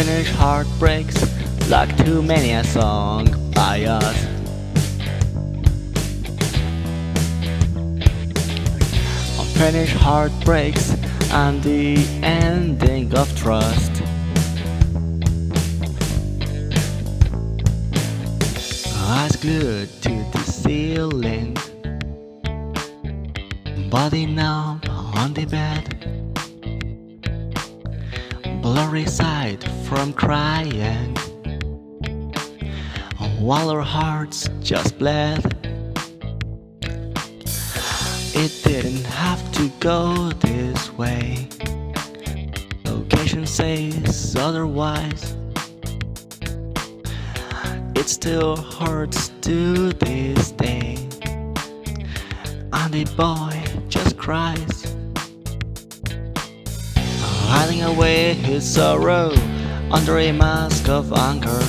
Unfinished heartbreaks, like too many a song by us. Unfinished heartbreaks and the ending of trust. Eyes glued to the ceiling, body numb on the bed. Blurry sight from crying, while our hearts just bled. It didn't have to go this way. Location says otherwise. It still hurts to this day. And the boy just cries, hiding away his sorrow under a mask of anger,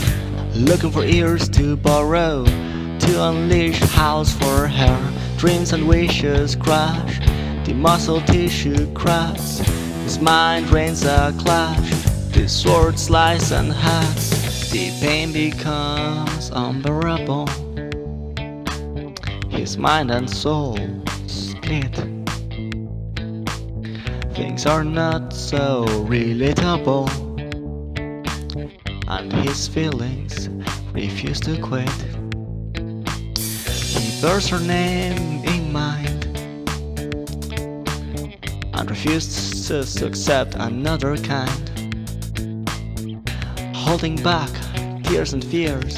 looking for ears to borrow, to unleash house for her. Dreams and wishes crash, the muscle tissue cracks, his mind drains a clash, the sword slice and hacks. The pain becomes unbearable. His mind and soul split. Things are not so relatable. And his feelings refuse to quit. He bears her name in mind and refuses to accept another kind holding back tears and fears.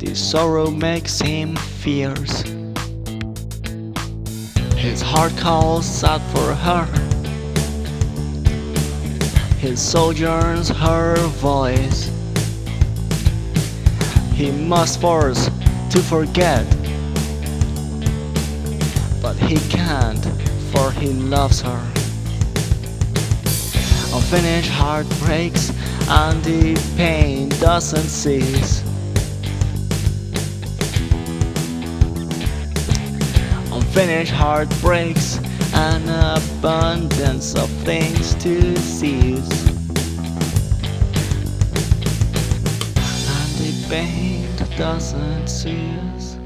This sorrow makes him fierce. His heart calls out for her. His soul yearns her voice. He must force to forget, but he can't, for he loves her unfinished heartbreaks and the pain doesn't cease. Unfinished heartbreaks an abundance of things to seize. And the pain doesn't cease.